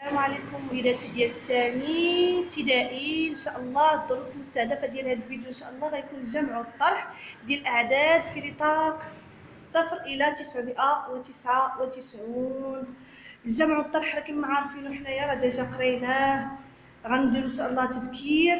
السلام عليكم وليداتي ديال الثاني ابتدائي إن شاء الله الدروس المستهدفة ديال هذا الفيديو إن شاء الله غيكون الجمع والطرح ديال الأعداد في نطاق صفر إلى 999 الجمع والطرح راه كما عارفين حنايا راه ديجا قريناه. غنديرو إن شاء الله تذكير.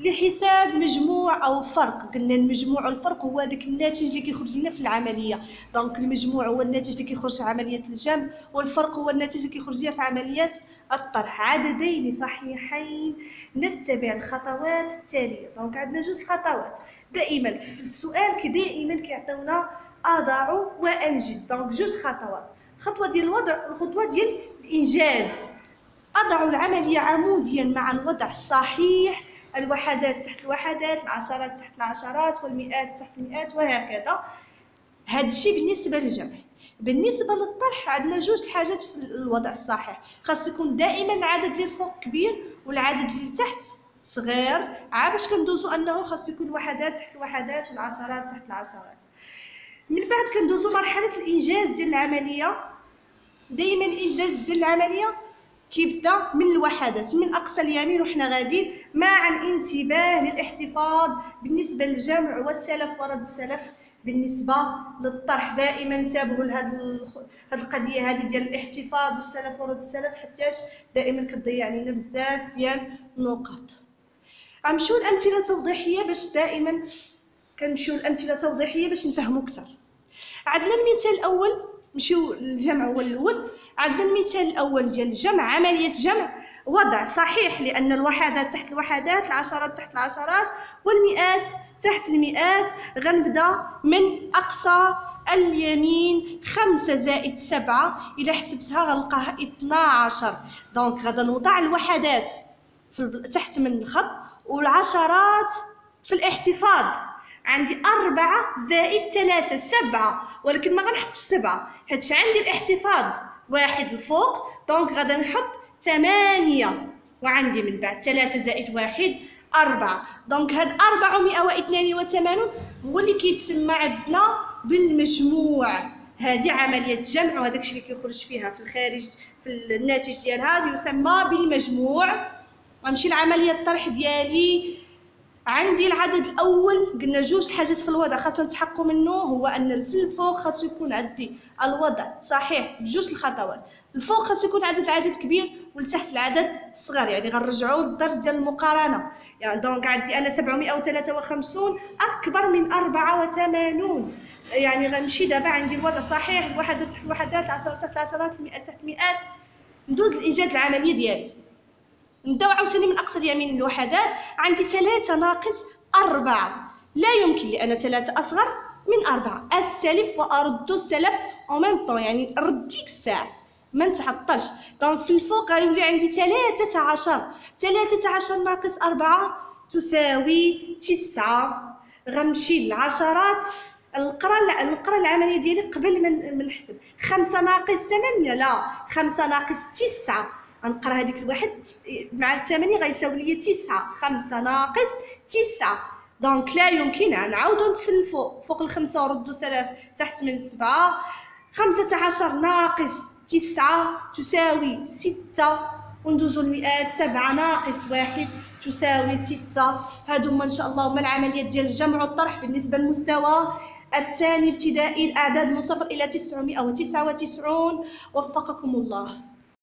لحساب مجموع أو فرق. قلنا المجموع والفرق هو داك الناتج اللي كيخرج لنا في العملية. donc المجموع هو الناتج اللي كيخرج في عملية الجمع والفرق هو الناتج اللي كيخرج لنا في عملية الطرح. عددين صحيحين. نتبع الخطوات التالية. donc عندنا جوج الخطوات. دائما في السؤال كي دائما كيعطيونا اضع وأنجز. donc جوج خطوات. خطوة ديال الوضع والخطوه ديال الإنجاز. أضع العملية عموديا مع الوضع الصحيح. الوحدات تحت الوحدات العشرات تحت العشرات والمئات تحت المئات وهكذا. هذا الشيء بالنسبة للجمع. بالنسبة للطرح عندنا جوج الحاجات في الوضع الصحيح. خاص يكون دائما العدد اللي الفوق كبير والعدد اللي تحت صغير. عا باش كندوزو أنه خاص يكون الوحدات تحت الوحدات والعشرات تحت العشرات؟ من بعد كندوزو مرحلة الإنجاز ديال العملية. دائما الإنجاز ديال العملية كيبدا من الوحدات من أقصى اليمين وحنا غاديين مع الانتباه للاحتفاظ بالنسبة للجمع والسلف ورد السلف بالنسبة للطرح. دائما انتبهوا لهاد هاد القضية هذه ديال الاحتفاظ بالسلف ورد السلف حتىش دائما كتضيع علينا بزاف ديال النقاط. غنمشيو الامثله توضيحيه باش دائما كنمشيو الامثله توضيحيه باش نفهموا أكثر. عندنا المثال الأول نمشيو للجمع هو الأول عندنا المثال الأول ديال الجمع عملية جمع. وضع صحيح لأن الوحدات تحت الوحدات العشرات تحت العشرات والمئات تحت المئات. غنبدأ من أقصى اليمين خمسة زائد سبعة إلا حسبتها غنلقاها 12 دونك غادا نوضع الوحدات في تحت من الخط والعشرات في الاحتفاظ. عندي أربعة زائد ثلاثة سبعة. ولكن ما غنحطش سبعة. حيت عندي الاحتفاظ واحد الفوق donc غادا نحط ثمانية وعندي من بعد ثلاثة زائد واحد أربعة. donc هاد أربعمائة واثنان وثمانون هو اللي كيتسمى عندنا بالمجموع. هذه عملية جمع وهذاك الشيء اللي كيخرج فيها في الخارج في الناتج ديالها يسمى بالمجموع. غنمشي لعملية الطرح ديالي. عندي العدد الأول. قلنا جوج حاجات في الوضع خاصنا نتحققوا منه. هو أن في الفوق خاصو يكون عندي الوضع. صحيح بجوج الخطوات. الفوق خاصو يكون عدد العدد كبير والتحت العدد صغير. يعني غنرجعوا للدرس ديال المقارنة. يعني دونك عندي أنا 753 أكبر من 84 يعني غنمشي دابا عندي الوضع صحيح. الوحدات تحت الوحدات العشرات تحت العشرات المئات تحت المئات ندوز لانجاز العملية ديالي. نبداو عاوتاني من أقصى اليمين الوحدات عندي ثلاثة ناقص أربعة. لا يمكن لأن ثلاثة أصغر من أربعة. أستلف وأرد السلف au même temps يعني رد ديك الساعة. ما نتعطلش. donc في الفوق غيولي عندي ثلاثة عشر. ثلاثة عشر ناقص أربعة تساوي تسعة. غنمشي للعشرات نقرأ نقرأ العملية ديالي قبل من نحسب. خمسة ناقص ثمانية لا. خمسة ناقص تسعة. غنقرا هذيك الواحد مع الثمانية غيساوي لي تسعة خمسة ناقص تسعة. دونك لا يمكن نعاودو نتسلفو فوق الخمسة وردو سلاف تحت من سبعة. خمسة عشر ناقص تسعة تساوي ستة وندوزو المئات سبعة ناقص واحد تساوي ستة. هادو هما إن شاء الله هما العمليات ديال الجمع والطرح بالنسبة للمستوى الثاني ابتدائي الأعداد من صفر إلى تسعمائة وتسعة وتسعون. وفقكم الله.